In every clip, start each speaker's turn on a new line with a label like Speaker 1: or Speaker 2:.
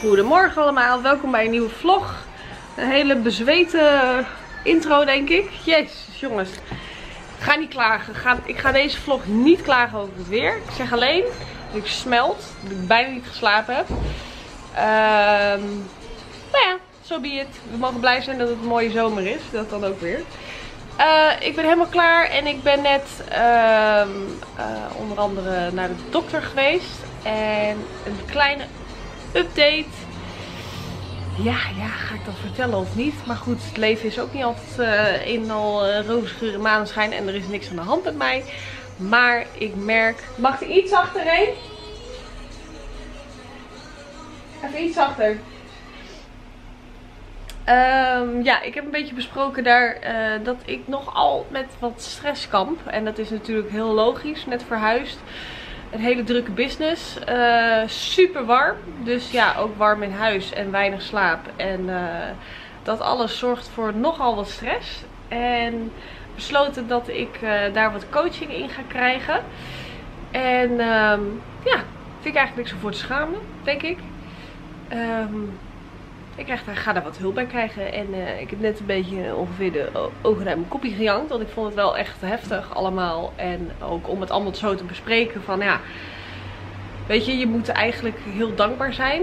Speaker 1: Goedemorgen allemaal, welkom bij een nieuwe vlog. Een hele bezweten intro denk ik. Jezus jongens, ga niet klagen. Ga- ik ga deze vlog niet klagen over het weer. Ik zeg alleen ik smelt, dat ik bijna niet geslapen heb. Ehm nou ja, zo be it. We mogen blij zijn dat het een mooie zomer is, dat dan ook weer. Eh, ik ben helemaal klaar en ik ben net ehm, eh, onder andere naar de dokter geweest. En een kleine update. Ja, ja, ga ik dat vertellen of niet? Maar goed, het leven is ook niet altijd eh een en al roze geur en maneschijn en er is niks aan de hand met mij. Maar ik merk... Mag er iets achterheen? Even iets achter. Ehm, ja, ik heb een beetje besproken daar eh, dat ik nogal met wat stress kamp. En dat is natuurlijk heel logisch, net verhuisd. Een hele drukke business. eh, super warm. Dus ja, ook warm in huis en weinig slaap. En eh, dat alles zorgt voor nogal wat stress. En besloten dat ik eh, daar wat coaching in ga krijgen. En ehm, ja, vind ik eigenlijk niks voor te schamen, denk ik. Ehm, ik krijg daar, ga daar wat hulp bij krijgen. En eh, ik heb net een beetje ongeveer de ogen uit mijn kopje gejankt. Want ik vond het wel echt heftig allemaal. En ook om het allemaal zo te bespreken van ja... Weet je, je moet eigenlijk heel dankbaar zijn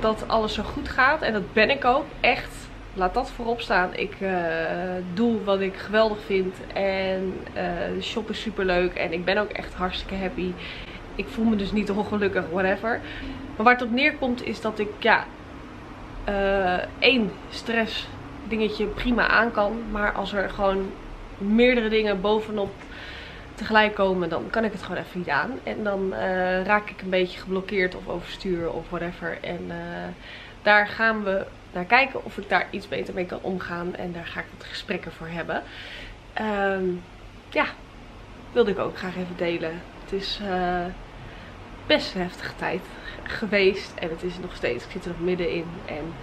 Speaker 1: dat alles zo goed gaat. En dat ben ik ook. Echt. Laat dat voorop staan. Ik eh, doe wat ik geweldig vind. En eh de shop is super leuk. En ik ben ook echt hartstikke happy. Ik voel me dus niet ongelukkig, whatever. Maar waar het op neerkomt is dat ik, ja, eh, één stress dingetje prima aan kan. Maar als er gewoon meerdere dingen bovenop tegelijk komen, dan kan ik het gewoon even niet aan. En dan raak ik een beetje geblokkeerd of overstuur of whatever. En daar gaan we kijken of ik daar iets beter mee kan omgaan. En daar ga ik wat gesprekken voor hebben. Ehm, ja, wilde ik ook graag even delen. Het is eh, best een heftige tijd geweest. En het is nog steeds. Ik zit er nog middenin. En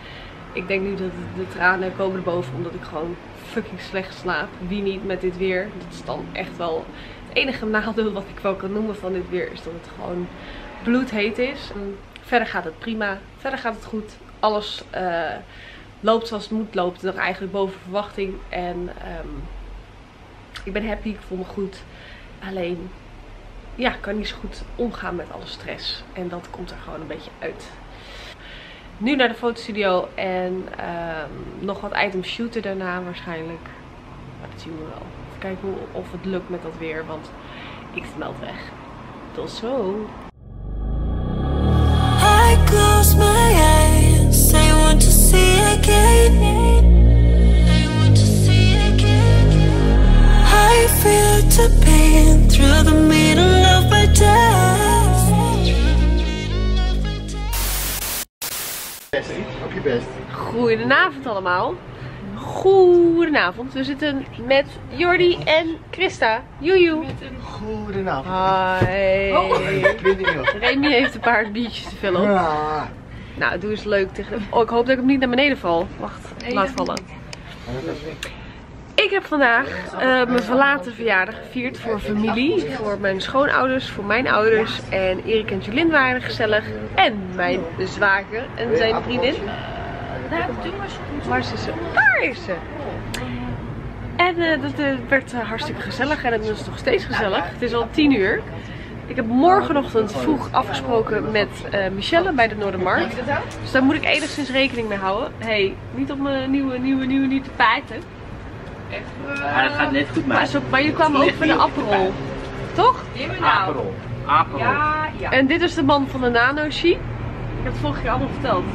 Speaker 1: ik denk nu dat de tranen komen erboven. Omdat ik gewoon fucking slecht slaap. Wie niet met dit weer. Dat is dan echt wel het enige nadeel wat ik wel kan noemen van dit weer. Is dat het gewoon bloedheet is. Verder gaat het prima. Verder gaat het goed. Alles eh, loopt zoals het moet lopen. Nog eigenlijk boven verwachting. En ehm, ik ben happy. Ik voel me goed. Alleen ja, ik kan niet zo goed omgaan met alle stress. En dat komt er gewoon een beetje uit. Nu naar de fotostudio en ehm, nog wat items shooten daarna waarschijnlijk. Maar dat zien we wel. Even kijken of het lukt met dat weer, want ik smelt weg. Tot zo. Goedenavond allemaal. Goedenavond. We zitten met Jordi en Christa. Joejoe.
Speaker 2: Goedenavond.
Speaker 1: Hi.
Speaker 2: Meer.
Speaker 1: Remy heeft een paar biertjes te vullen op. Nou, doe eens leuk tegen. Oh, ik hoop dat ik hem niet naar beneden val. Wacht, laat vallen. Ik heb vandaag eh, mijn verlaten verjaardag gevierd voor familie. Voor mijn schoonouders, voor mijn ouders. En Erik en Julien waren gezellig. En mijn zwager en zijn vriendin. Waar is ze? Daar is ze. En eh, dat eh, werd hartstikke gezellig. En het is nog steeds gezellig. Het is al 10 uur. Ik heb morgenochtend vroeg afgesproken met eh, Michelle bij de Noordermarkt. Dus daar moet ik enigszins rekening mee houden. hey, niet op mijn nieuwe, nieuwe, nieuwe, nieuwe tapijten.
Speaker 3: Maar dat gaat net goed,
Speaker 1: Maar,
Speaker 3: maar.
Speaker 1: je kwam ook voor de Aperol. Toch?
Speaker 3: Aperol. Aperol.
Speaker 1: En dit is de man van de Nano. Ik heb het vorige keer allemaal verteld.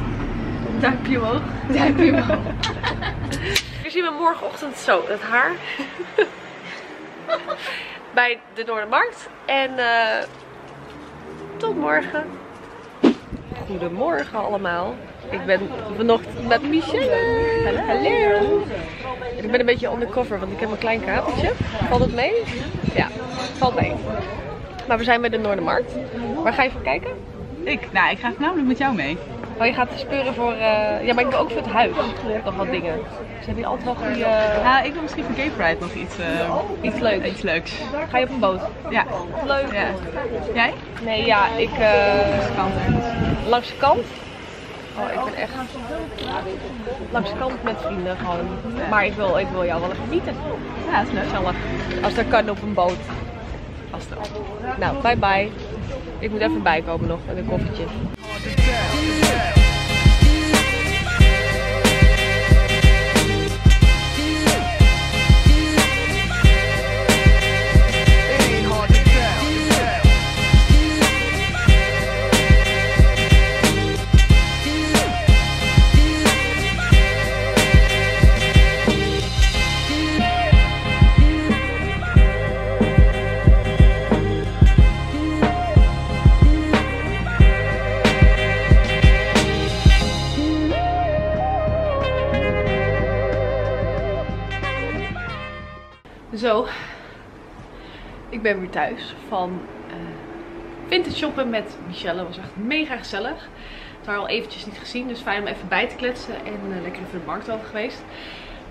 Speaker 1: Duimpje omhoog. Duimpje omhoog. Hier zien we morgenochtend zo het haar. Bij de Noordermarkt. En eh tot morgen. Goedemorgen allemaal. Ik ben vanochtend met Michelle. Hallo. Ik ben een beetje undercover, want ik heb een klein kapeltje. Valt het mee? Ja, valt mee. Maar we zijn bij de Noordermarkt. Waar ga je voor kijken?
Speaker 4: Ik? Nou, ik ga voornamelijk met jou mee.
Speaker 1: Oh, je gaat speuren voor... eh, Ja, maar ik wil ook voor het huis. Nog wat dingen. Dus heb je altijd wel goede...
Speaker 4: Nou, ik wil misschien voor Gay Pride nog iets, eh,
Speaker 1: Iets leuks.
Speaker 4: iets leuks.
Speaker 1: Ga je op een boot?
Speaker 4: Ja.
Speaker 1: Leuk.
Speaker 4: ja. Jij?
Speaker 1: Nee, ja, ik... eh,
Speaker 4: Kant ergens.
Speaker 1: langs de kant. Oh, ik ben echt... Langs de kant met vrienden gewoon. Maar ik wil, ik wil jou wel even bieden.
Speaker 4: Ja, dat is leuk.
Speaker 1: Gezellig. Als dat kan op een boot.
Speaker 4: Vast wel.
Speaker 1: Nou, bye bye. Ik moet even bijkomen nog met een koffietje. Zo, weer thuis van eh vintage shoppen met Michelle. Dat was echt mega gezellig. Het waren al eventjes niet gezien, dus fijn om even bij te kletsen en eh, lekker even de markt over geweest.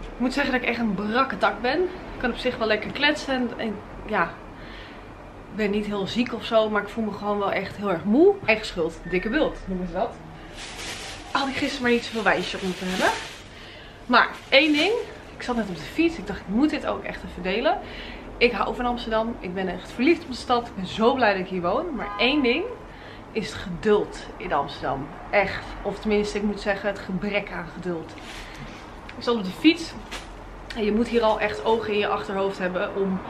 Speaker 1: Ik moet zeggen dat ik echt een brakke tak ben. Ik kan op zich wel lekker kletsen en, en ja, ben niet heel ziek of zo, maar ik voel me gewoon wel echt heel erg moe. Eigen schuld, dikke bult noemen ze dat. Had ik gisteren maar niet zoveel wijsjes op moeten hebben. Maar één ding, ik zat net op de fiets. Ik dacht, ik moet dit ook echt even delen. Ik hou van Amsterdam. Ik ben echt verliefd op de stad. Ik ben zo blij dat ik hier woon. Maar één ding is het geduld in Amsterdam. Echt. Of tenminste, ik moet zeggen, het gebrek aan geduld. Ik zat op de fiets. En je moet hier al echt ogen in je achterhoofd hebben om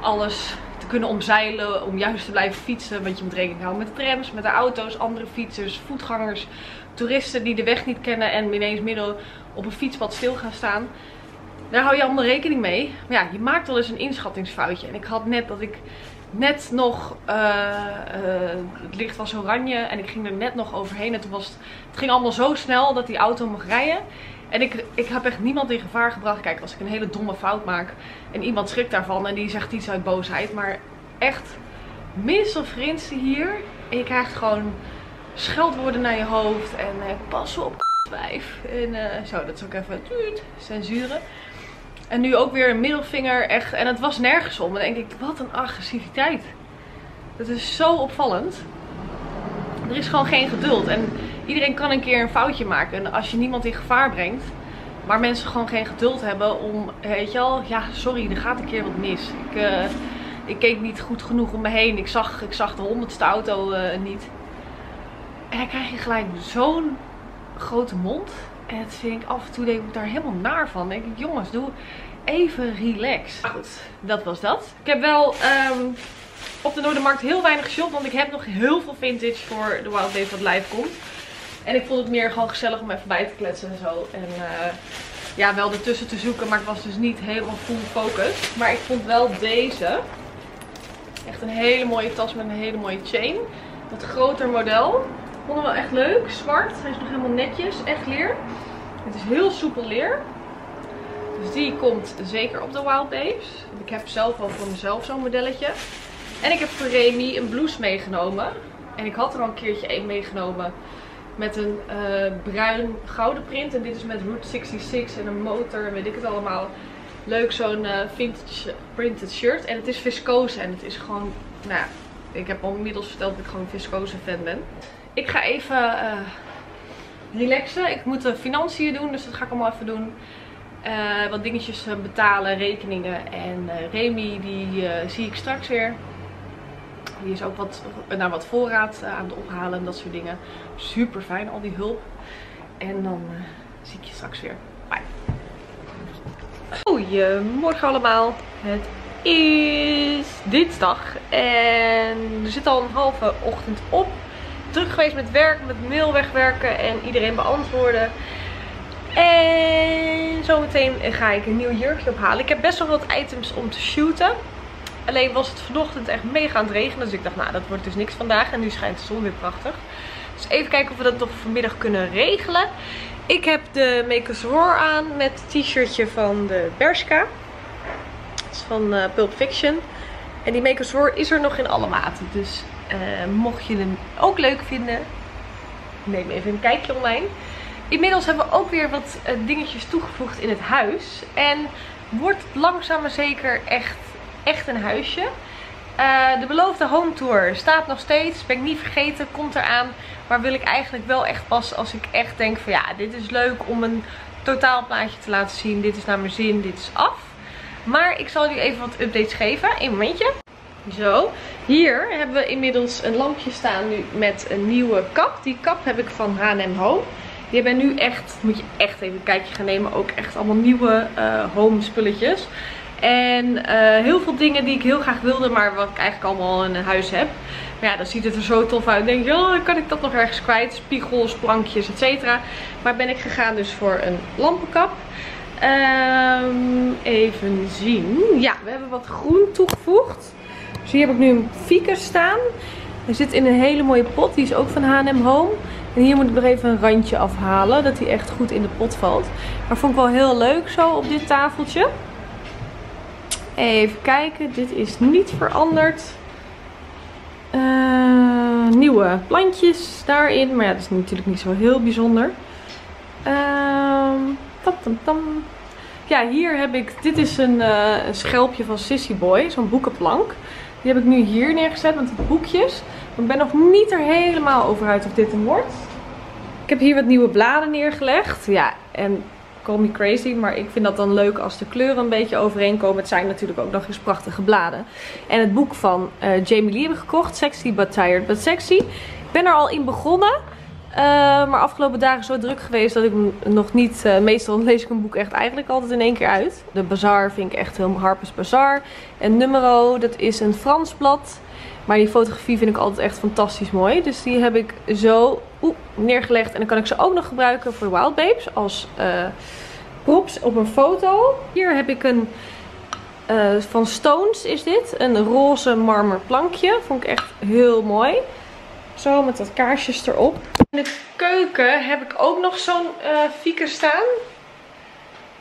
Speaker 1: alles te kunnen omzeilen. Om juist te blijven fietsen. Want je moet rekening houden met de trams, met de auto's, andere fietsers, voetgangers, toeristen die de weg niet kennen en ineens midden op een fietspad stil gaan staan. Daar hou je allemaal rekening mee. Maar ja, je maakt wel eens een inschattingsfoutje. En ik had net dat ik net nog, eh, eh, het licht was oranje en ik ging er net nog overheen. En was het, ging allemaal zo snel dat die auto mocht rijden. En ik, ik heb echt niemand in gevaar gebracht. Kijk, als ik een hele domme fout maak en iemand schrikt daarvan en die zegt iets uit boosheid. Maar echt, grinste hier. En je krijgt gewoon scheldwoorden naar je hoofd. En eh, pas op, wijf. En eh, zo, dat is ook even censuren. En nu ook weer een middelvinger. Echt. En het was nergens om. En dan denk ik, wat een agressiviteit. Dat is zo opvallend. Er is gewoon geen geduld. En iedereen kan een keer een foutje maken. En als je niemand in gevaar brengt. Maar mensen gewoon geen geduld hebben om, weet je wel, ja, sorry, er gaat een keer wat mis. Ik, eh, ik keek niet goed genoeg om me heen. Ik zag, ik zag de honderdste auto eh, niet. En dan krijg je gelijk zo'n grote mond. En dat vind ik af en toe denk ik daar helemaal naar van. Denk ik, jongens, doe even relax. Maar goed, dat was dat. Ik heb wel ehm, op de Noordermarkt heel weinig geshopt. Want ik heb nog heel veel vintage voor de Wild Days wat live komt. En ik vond het meer gewoon gezellig om even bij te kletsen en zo. En eh, ja, wel ertussen te zoeken. Maar ik was dus niet helemaal full focus. Maar ik vond wel deze. Echt een hele mooie tas met een hele mooie chain. Dat groter model. Vonden we wel echt leuk. Zwart. Hij is nog helemaal netjes. Echt leer. Het is heel soepel leer. Dus die komt zeker op de Wild Babes. Ik heb zelf al voor mezelf zo'n modelletje. En ik heb voor Remy een blouse meegenomen. En ik had er al een keertje een meegenomen. Met een eh, bruin gouden print. En dit is met Route 66 en een motor en weet ik het allemaal. Leuk zo'n eh, vintage printed shirt. En het is viscose. En het is gewoon, nou ja, ik heb al inmiddels verteld dat ik gewoon viscose fan ben. Ik ga even eh, relaxen. Ik moet de financiën doen, dus dat ga ik allemaal even doen. Eh, wat dingetjes eh, betalen, rekeningen. En eh, Remy, die zie ik straks weer. Die is ook wat, naar wat voorraad aan het ophalen en dat soort dingen. Super fijn, al die hulp. En dan zie ik je straks weer. Bye. Goedemorgen allemaal. Het is dinsdag. En er zit al een halve ochtend op. Druk geweest met werk, met mail wegwerken en iedereen beantwoorden. En zometeen ga ik een nieuw jurkje ophalen. Ik heb best wel wat items om te shooten. Alleen was het vanochtend echt mega aan het regenen. Dus ik dacht, nou dat wordt dus niks vandaag. En nu schijnt de zon weer prachtig. Dus even kijken of we dat nog vanmiddag kunnen regelen. Ik heb de Makers Roar aan met het t-shirtje van de Bershka. Dat is van eh, Pulp Fiction. En die Makers Roar is er nog in alle maten. Dus Eh, mocht je hem ook leuk vinden, neem even een kijkje online. Inmiddels hebben we ook weer wat eh, dingetjes toegevoegd in het huis. En wordt langzaam maar zeker echt, echt een huisje. Eh, de beloofde home tour staat nog steeds. Ben ik niet vergeten, komt eraan. Maar wil ik eigenlijk wel echt pas als ik echt denk van ja, dit is leuk om een totaalplaatje te laten zien. Dit is naar mijn zin, dit is af. Maar ik zal jullie even wat updates geven. Een momentje. Zo, hier hebben we inmiddels een lampje staan nu met een nieuwe kap. Die kap heb ik van H&M Home. Die hebben nu echt, moet je echt even een kijkje gaan nemen, ook echt allemaal nieuwe eh, home spulletjes. En eh, heel veel dingen die ik heel graag wilde, maar wat ik eigenlijk allemaal in huis heb. Maar ja, dan ziet het er zo tof uit. Denk je, oh, kan ik dat nog ergens kwijt? Spiegels, plankjes, etc. Maar ben ik gegaan dus voor een lampenkap. Ehm, even zien. Ja, we hebben wat groen toegevoegd. Dus hier heb ik nu een ficus staan. Hij zit in een hele mooie pot. Die is ook van H&M Home. En hier moet ik nog even een randje afhalen. Dat hij echt goed in de pot valt. Maar vond ik wel heel leuk zo op dit tafeltje. Even kijken. Dit is niet veranderd. Uh, nieuwe plantjes daarin. Maar ja, dat is natuurlijk niet zo heel bijzonder. Um, tam. Ja, hier heb ik... Dit is een, uh, een schelpje van Sissy Boy. Zo'n boekenplank. Die heb ik nu hier neergezet met de boekjes. Maar ik ben nog niet er helemaal over uit of dit hem wordt. Ik heb hier wat nieuwe bladen neergelegd. Ja, en call me crazy, maar ik vind dat dan leuk als de kleuren een beetje overeenkomen. Het zijn natuurlijk ook nog eens prachtige bladen. En het boek van uh, Jamie Lee heb ik gekocht. Sexy but tired but sexy. Ik ben er al in begonnen. Uh, maar afgelopen dagen zo druk geweest dat ik nog niet... Uh, meestal lees ik een boek echt eigenlijk altijd in één keer uit. De Bazaar vind ik echt heel Harper's Bazaar. En Numero, dat is een Frans blad. Maar die fotografie vind ik altijd echt fantastisch mooi. Dus die heb ik zo neergelegd. En dan kan ik ze ook nog gebruiken voor Wild Babes. Als uh, props op een foto. Hier heb ik een... Van Stones is dit. Een roze marmer plankje. Vond ik echt heel mooi. Zo met wat kaarsjes erop. In de keuken heb ik ook nog zo'n uh, staan.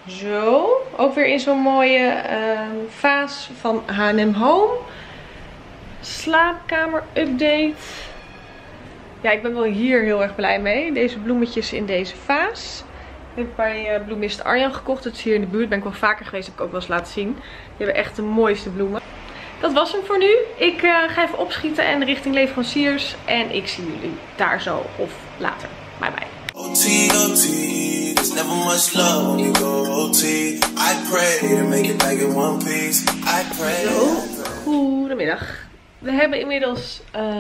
Speaker 1: Zo. Ook weer in zo'n mooie vaas van H&M Home slaapkamer update. Ja, ik ben wel hier heel erg blij mee. Deze bloemetjes in deze vaas. Ik heb bij uh, bloemist Arjan gekocht. Het is hier in de buurt. Ben ik wel vaker geweest. Heb ik ook wel eens laten zien. Die hebben echt de mooiste bloemen. Dat was hem voor nu. Ik uh, ga even opschieten en richting leveranciers. En ik zie jullie daar zo of later. Bye bye. OT, OT, there's never much love when you go OT. I pray to make it back in one piece. I pray. Zo, goedemiddag. We hebben inmiddels uh,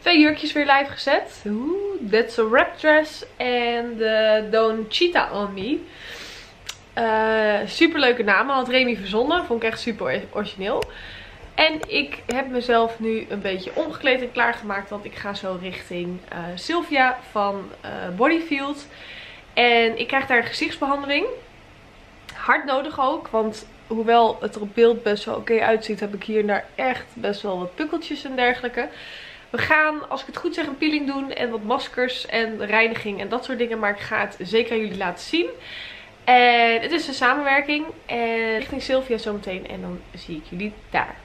Speaker 1: twee jurkjes weer live gezet. Oeh, that's a wrap dress en de Don't Cheetah on Me. Uh, super leuke namen, had Remy verzonnen. Vond ik echt super origineel. En ik heb mezelf nu een beetje omgekleed en klaargemaakt. Want ik ga zo richting uh, Sylvia van uh, Bodyfield. En ik krijg daar een gezichtsbehandeling. Hard nodig ook, want hoewel het er op beeld best wel oké uitziet, heb ik hier daar echt best wel wat pukkeltjes en dergelijke. We gaan, als ik het goed zeg, een peeling doen en wat maskers en reiniging en dat soort dingen. Maar ik ga het zeker aan jullie laten zien. En het is een samenwerking. En richting Sylvia zometeen. En dan zie ik jullie daar.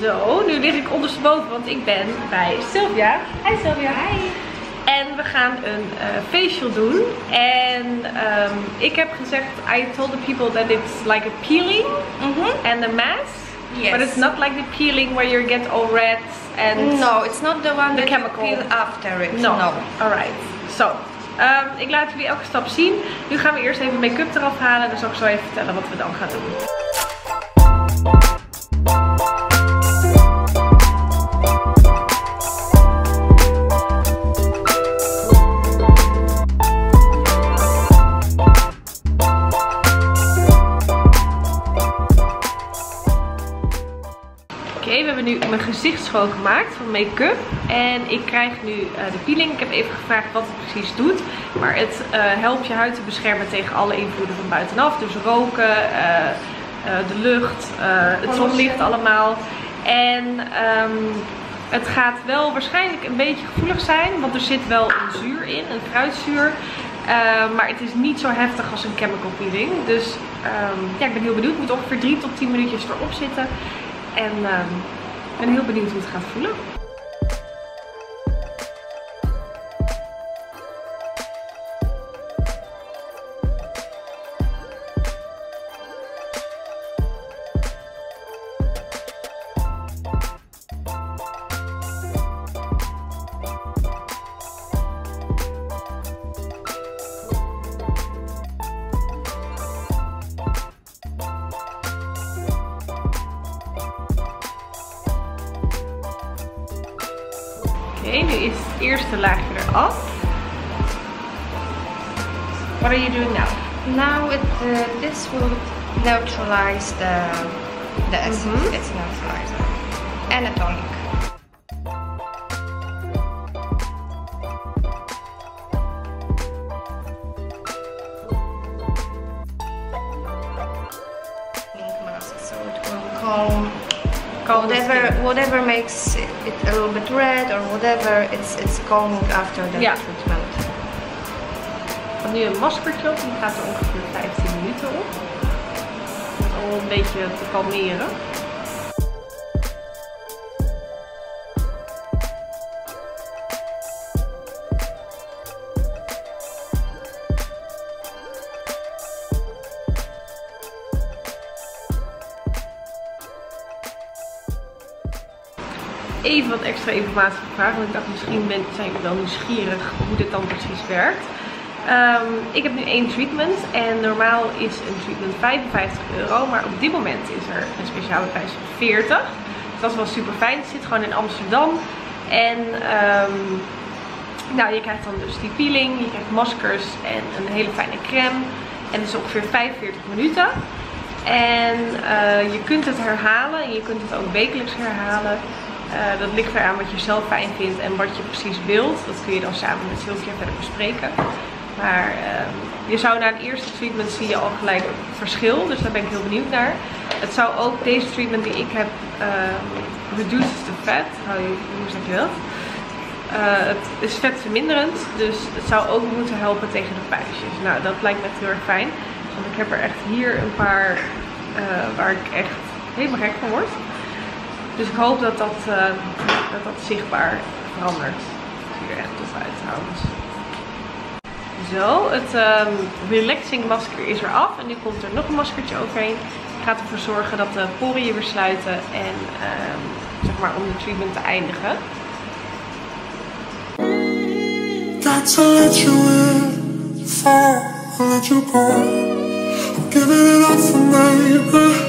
Speaker 1: Zo, nu lig ik ondersteboven, want ik ben bij Sylvia. Hi Sylvia. Hi. Gaan een uh, facial doen. En um, ik heb gezegd, I told the people that it's like a peeling
Speaker 5: Mm -hmm.
Speaker 1: and a mask.
Speaker 5: Yes.
Speaker 1: But it's not like the peeling where you get all red and...
Speaker 5: No, it's not the one
Speaker 1: The
Speaker 5: that
Speaker 1: chemical.
Speaker 5: you peel after it.
Speaker 1: No.
Speaker 5: no.
Speaker 1: Alright. Zo. Um, ik laat jullie elke stap zien. Nu gaan we eerst even make-up eraf halen. En dan zal ik zo even vertellen wat we dan gaan doen. Mijn gezicht schoongemaakt van make-up. En ik krijg nu uh, de peeling. Ik heb even gevraagd wat het precies doet. Maar het uh, helpt je huid te beschermen tegen alle invloeden van buitenaf. Dus roken, eh, de lucht, eh, het zonlicht allemaal. En ehm, het gaat wel waarschijnlijk een beetje gevoelig zijn, want er zit wel een zuur in, een fruitzuur. Eh, maar het is niet zo heftig als een chemical peeling. Dus ehm, ja, ik ben heel benieuwd. Het moet ongeveer 3 tot 10 minuutjes erop zitten. En ehm, ik ben heel benieuwd hoe het gaat voelen. Oké, nu is het eerste laagje eraf. What are you doing now?
Speaker 5: Now it, uh, this will neutralize the the acid.
Speaker 1: Mhm.
Speaker 5: It's neutralizer and a tonic. Whatever makes it, a little bit red or whatever. It's it's calming after the
Speaker 1: Ja.
Speaker 5: treatment.
Speaker 1: Ik heb nu een maskertje op, die gaat er ongeveer 15 minuten op. Om een beetje te kalmeren. Extra informatie gevraagd, want ik dacht misschien ben, zijn jullie wel nieuwsgierig hoe dit dan precies werkt. Ehm, ik heb nu één treatment en normaal is een treatment 55 euro, maar op dit moment is er een speciale prijs van 40. Dus dat is wel super fijn. Het zit gewoon in Amsterdam. En ehm, nou, je krijgt dan dus die peeling, je krijgt maskers en een hele fijne crème. En het is ongeveer 45 minuten. En eh, je kunt het herhalen en je kunt het ook wekelijks herhalen. Eh, dat ligt eraan wat je zelf fijn vindt en wat je precies wilt. Dat kun je dan samen met Sylvia verder bespreken. Maar ehm, je zou na een eerste treatment zie je al gelijk verschil. Dus daar ben ik heel benieuwd naar. Het zou ook deze treatment die ik heb, ehm reduces the fat. Hoe, zeg je dat? Eh, het is vetverminderend, dus het zou ook moeten helpen tegen de puistjes. Nou, dat lijkt me heel erg fijn. Want ik heb er echt hier een paar eh, waar ik echt helemaal gek van word. Dus ik hoop dat dat, eh, dat, zichtbaar verandert. Het ziet er echt tof uit trouwens. Zo, het ehm, relaxing masker is eraf. En nu komt er nog een maskertje overheen. Ik ga ervoor zorgen dat de poriën weer sluiten. En ehm, zeg maar om de treatment te eindigen.
Speaker 6: I'm giving it maybe.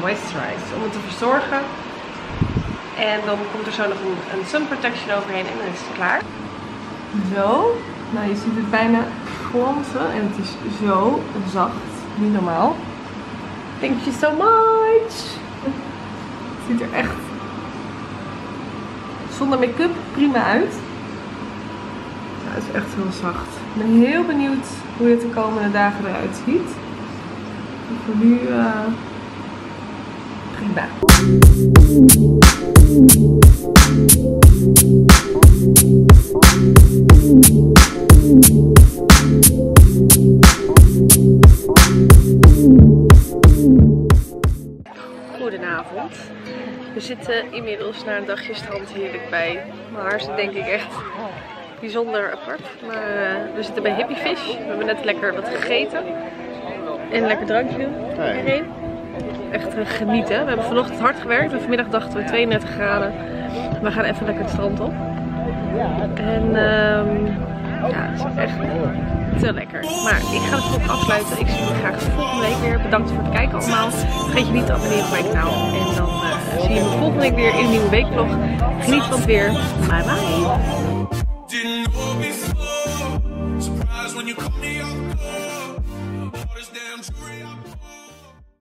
Speaker 1: moisturize, om het te verzorgen. En dan komt er zo nog een, een sun protection overheen en dan is het klaar. Zo, nou je ziet het bijna glanzen en het is zo zacht, niet normaal. Thank you so much! Het ziet er echt zonder make-up prima uit. Ja, het is echt heel zacht. Ik ben heel benieuwd hoe dit de komende dagen eruit ziet. Voor nu eh prima. Goedenavond. We zitten inmiddels na een dagje strand heerlijk bij. Mijn haar zit denk ik echt bijzonder apart. Maar eh, we zitten bij Hippie Fish. We hebben net lekker wat gegeten. En een lekker drankje. Iedereen. Echt eh, genieten. We hebben vanochtend hard gewerkt. En vanmiddag dachten we 32 graden. We gaan even lekker het strand op. En ehm, ja, het is echt te lekker. Maar ik ga de vlog afsluiten. Ik zie jullie graag volgende week weer. Bedankt voor het kijken allemaal. Vergeet je niet te abonneren op mijn kanaal. En dan eh, zie je me volgende week weer in een nieuwe weekvlog. Geniet van het weer. Bye bye.